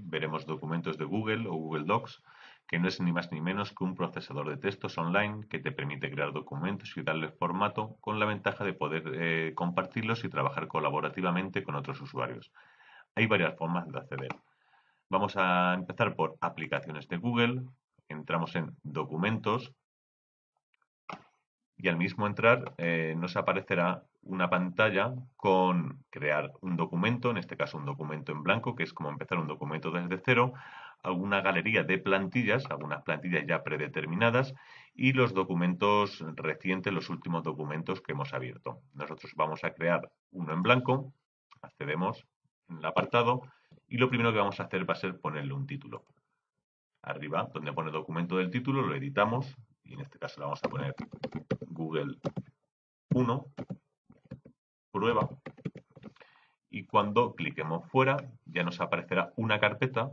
veremos documentos de Google o Google Docs, que no es ni más ni menos que un procesador de textos online que te permite crear documentos y darle formato con la ventaja de poder eh, compartirlos y trabajar colaborativamente con otros usuarios. Hay varias formas de acceder. Vamos a empezar por aplicaciones de Google, entramos en documentos y al mismo entrar eh, nos aparecerá una pantalla con crear un documento, en este caso un documento en blanco, que es como empezar un documento desde cero, alguna galería de plantillas, algunas plantillas ya predeterminadas y los documentos recientes, los últimos documentos que hemos abierto. Nosotros vamos a crear uno en blanco, accedemos en el apartado y lo primero que vamos a hacer va a ser ponerle un título. Arriba, donde pone documento del título, lo editamos y en este caso le vamos a poner Google 1, prueba, y cuando cliquemos fuera ya nos aparecerá una carpeta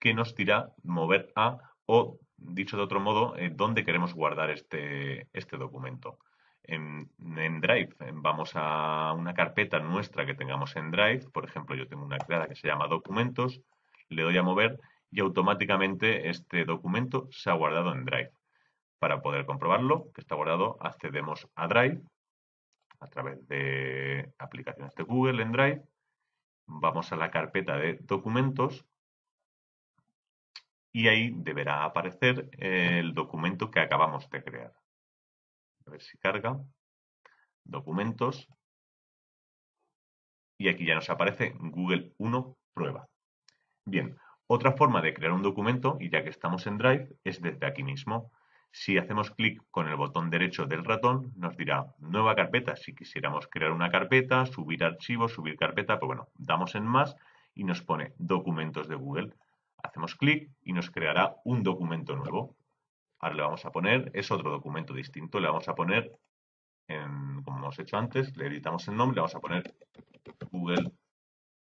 que nos dirá mover a o, dicho de otro modo, eh, dónde queremos guardar este, este documento. En, en, Drive vamos a una carpeta nuestra que tengamos en Drive, por ejemplo yo tengo una creada que se llama documentos, le doy a mover y automáticamente este documento se ha guardado en Drive. Para poder comprobarlo, que está guardado, accedemos a Drive a través de aplicaciones de Google en Drive. Vamos a la carpeta de documentos y ahí deberá aparecer el documento que acabamos de crear. A ver si carga. Documentos. Y aquí ya nos aparece Google 1 prueba. Bien, otra forma de crear un documento, y ya que estamos en Drive, es desde aquí mismo. Si hacemos clic con el botón derecho del ratón, nos dirá nueva carpeta. Si quisiéramos crear una carpeta, subir archivos, subir carpeta, pues bueno, damos en más y nos pone documentos de Google. Hacemos clic y nos creará un documento nuevo. Ahora le vamos a poner, es otro documento distinto, le vamos a poner, como hemos hecho antes, le editamos el nombre, le vamos a poner Google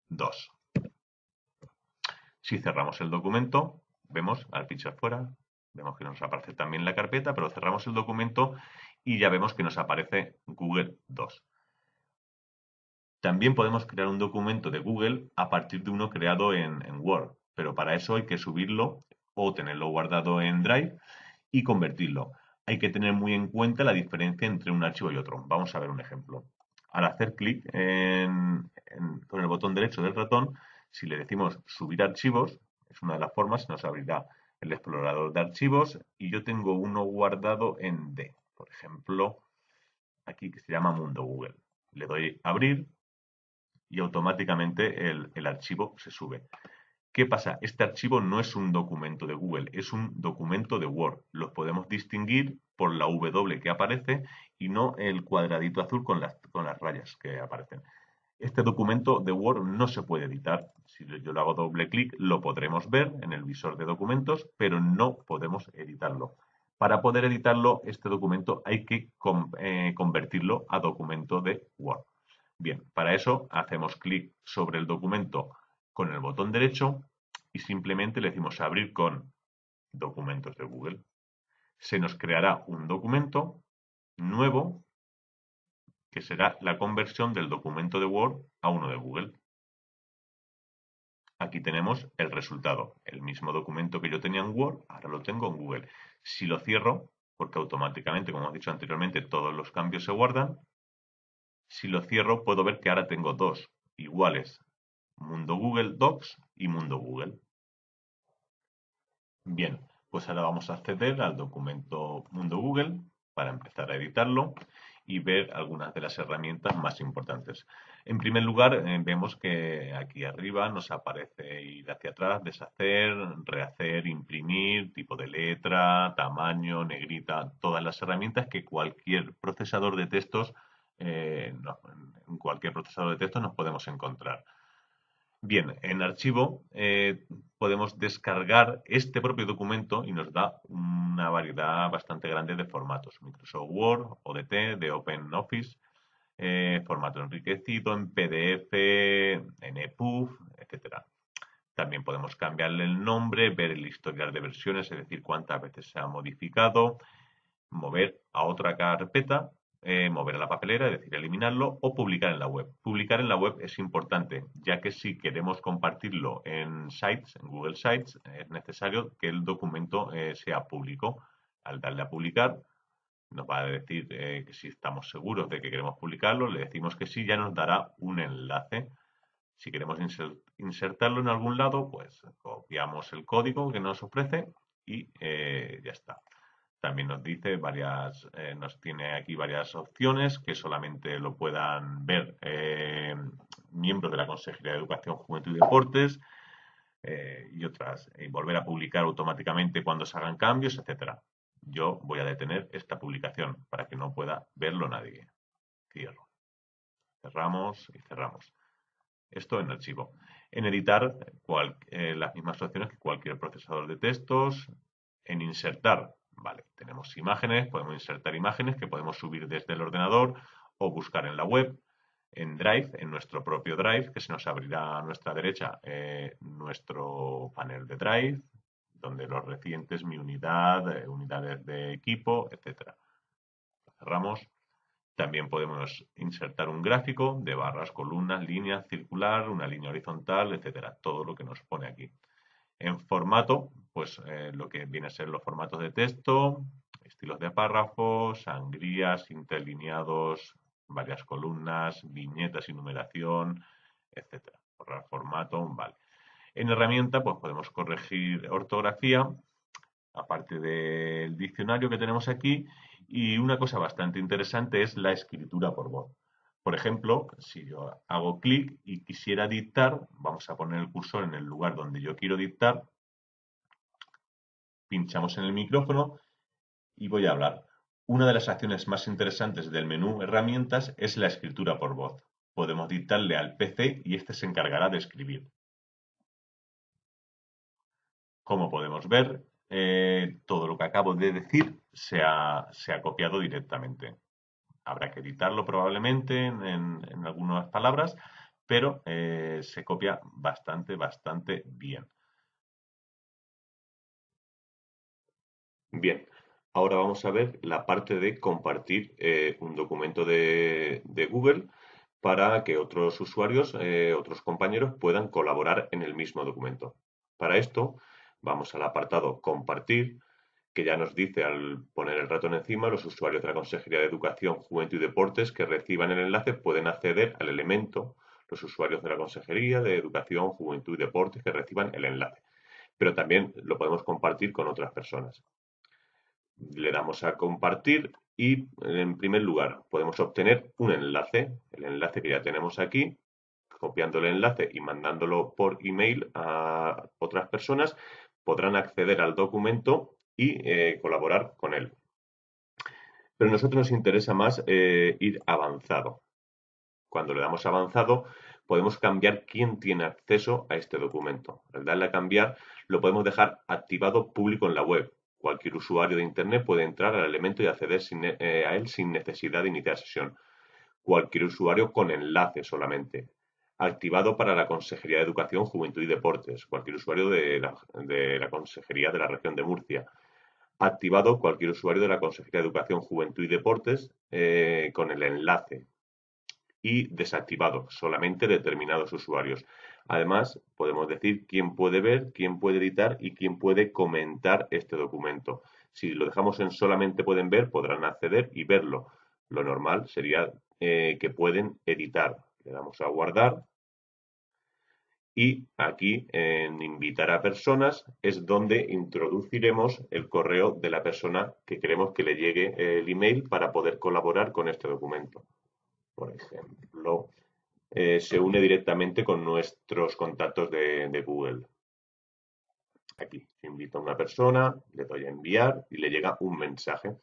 2. Si cerramos el documento, vemos al pinchar fuera, Vemos que nos aparece también la carpeta, pero cerramos el documento y ya vemos que nos aparece Google 2. También podemos crear un documento de Google a partir de uno creado en, Word, pero para eso hay que subirlo o tenerlo guardado en Drive y convertirlo. Hay que tener muy en cuenta la diferencia entre un archivo y otro. Vamos a ver un ejemplo. Al hacer clic con el botón derecho del ratón, si le decimos subir archivos, es una de las formas, nos abrirá el explorador de archivos y yo tengo uno guardado en D. Por ejemplo, aquí que se llama Mundo Google. Le doy a abrir y automáticamente el, el archivo se sube. ¿Qué pasa? Este archivo no es un documento de Google, es un documento de Word. Los podemos distinguir por la W que aparece y no el cuadradito azul con las, con las rayas que aparecen. Este documento de Word no se puede editar. Si yo le hago doble clic, lo podremos ver en el visor de documentos, pero no podemos editarlo. Para poder editarlo, este documento hay que eh, convertirlo a documento de Word. Bien, para eso hacemos clic sobre el documento con el botón derecho y simplemente le decimos abrir con documentos de Google. Se nos creará un documento nuevo que será la conversión del documento de Word a uno de Google. Aquí tenemos el resultado. El mismo documento que yo tenía en Word, ahora lo tengo en Google. Si lo cierro, porque automáticamente, como hemos dicho anteriormente, todos los cambios se guardan, si lo cierro puedo ver que ahora tengo dos iguales, Mundo Google Docs y Mundo Google. Bien, pues ahora vamos a acceder al documento Mundo Google para empezar a editarlo y ver algunas de las herramientas más importantes. En primer lugar, eh, vemos que aquí arriba nos aparece ir hacia atrás, deshacer, rehacer, imprimir, tipo de letra, tamaño, negrita, todas las herramientas que cualquier procesador de textos, eh, cualquier procesador de textos nos podemos encontrar. Bien, en archivo eh, podemos descargar este propio documento y nos da una variedad bastante grande de formatos. Microsoft Word, ODT, de OpenOffice, eh, formato enriquecido en PDF, en EPUB, etc. También podemos cambiarle el nombre, ver el historial de versiones, es decir, cuántas veces se ha modificado, mover a otra carpeta eh, mover a la papelera, es decir, eliminarlo, o publicar en la web. Publicar en la web es importante, ya que si queremos compartirlo en Sites, en Google Sites, es necesario que el documento eh, sea público. Al darle a publicar, nos va a decir eh, que si estamos seguros de que queremos publicarlo, le decimos que sí, ya nos dará un enlace. Si queremos insertarlo en algún lado, pues copiamos el código que nos ofrece y ya está. También nos dice varias, eh, nos tiene aquí varias opciones que solamente lo puedan ver eh, miembros de la Consejería de Educación, Juventud y Deportes eh, y otras, y volver a publicar automáticamente cuando se hagan cambios, etcétera. Yo voy a detener esta publicación para que no pueda verlo nadie. Cierro. Cerramos y cerramos. Esto en archivo. En editar, las mismas opciones que cualquier procesador de textos. En insertar, Vale, tenemos imágenes, podemos insertar imágenes que podemos subir desde el ordenador o buscar en la web, en Drive, en nuestro propio Drive, que se nos abrirá a nuestra derecha eh, nuestro panel de Drive, donde los recientes, mi unidad, eh, unidades de equipo, etc. Cerramos. También podemos insertar un gráfico de barras, columnas, líneas, circular, una línea horizontal, etcétera. Todo lo que nos pone aquí. En formato, pues eh, lo que viene a ser los formatos de texto, estilos de párrafos, sangrías, interlineados, varias columnas, viñetas y numeración, etcétera. Borrar formato, vale. En herramienta, pues podemos corregir ortografía, aparte del diccionario que tenemos aquí, y una cosa bastante interesante es la escritura por voz. Por ejemplo, si yo hago clic y quisiera dictar, vamos a poner el cursor en el lugar donde yo quiero dictar, pinchamos en el micrófono y voy a hablar. Una de las acciones más interesantes del menú Herramientas es la escritura por voz. Podemos dictarle al PC y este se encargará de escribir. Como podemos ver, eh, todo lo que acabo de decir se ha copiado directamente habrá que editarlo probablemente en, algunas palabras, pero eh, se copia bastante, bastante bien. Bien, ahora vamos a ver la parte de compartir eh, un documento de, Google para que otros usuarios, eh, otros compañeros puedan colaborar en el mismo documento. Para esto vamos al apartado compartir, que ya nos dice al poner el ratón encima, los usuarios de la Consejería de Educación, Juventud y Deportes que reciban el enlace pueden acceder al elemento, los usuarios de la Consejería de Educación, Juventud y Deportes que reciban el enlace. Pero también lo podemos compartir con otras personas. Le damos a compartir y en primer lugar podemos obtener un enlace, el enlace que ya tenemos aquí, copiando el enlace y mandándolo por email a otras personas, podrán acceder al documento y eh, colaborar con él. Pero a nosotros nos interesa más eh, ir avanzado. Cuando le damos avanzado, podemos cambiar quién tiene acceso a este documento. Al darle a cambiar, lo podemos dejar activado público en la web. Cualquier usuario de Internet puede entrar al elemento y acceder eh, a él sin necesidad de iniciar sesión. Cualquier usuario con enlace solamente. Activado para la Consejería de Educación, Juventud y Deportes. Cualquier usuario de la, de la Consejería de la región de Murcia activado cualquier usuario de la Consejería de Educación, Juventud y Deportes eh, con el enlace y desactivado solamente determinados usuarios. Además, podemos decir quién puede ver, quién puede editar y quién puede comentar este documento. Si lo dejamos en solamente pueden ver, podrán acceder y verlo. Lo normal sería eh, que pueden editar. Le damos a guardar y aquí en invitar a personas es donde introduciremos el correo de la persona que queremos que le llegue el email para poder colaborar con este documento. Por ejemplo, eh, se une directamente con nuestros contactos de, Google. Aquí se invita a una persona, le doy a enviar y le llega un mensaje.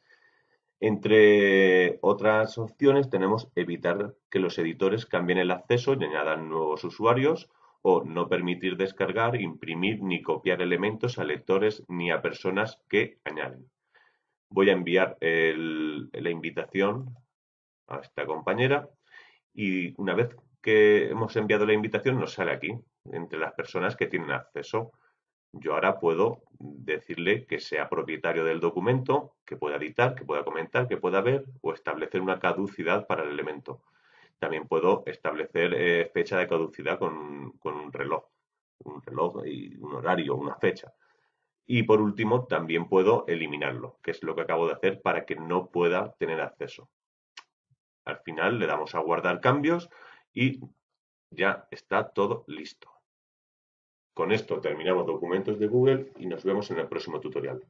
Entre otras opciones tenemos evitar que los editores cambien el acceso y añadan nuevos usuarios o no permitir descargar, imprimir ni copiar elementos a lectores ni a personas que añaden. Voy a enviar la invitación a esta compañera y una vez que hemos enviado la invitación nos sale aquí, entre las personas que tienen acceso. yo ahora puedo decirle que sea propietario del documento, que pueda editar, que pueda comentar, que pueda ver o establecer una caducidad para el elemento. También puedo establecer eh, fecha de caducidad con, un reloj, un reloj y un horario, una fecha. Y por último, también puedo eliminarlo, que es lo que acabo de hacer para que no pueda tener acceso. Al final le damos a guardar cambios y ya está todo listo. Con esto terminamos documentos de Google y nos vemos en el próximo tutorial.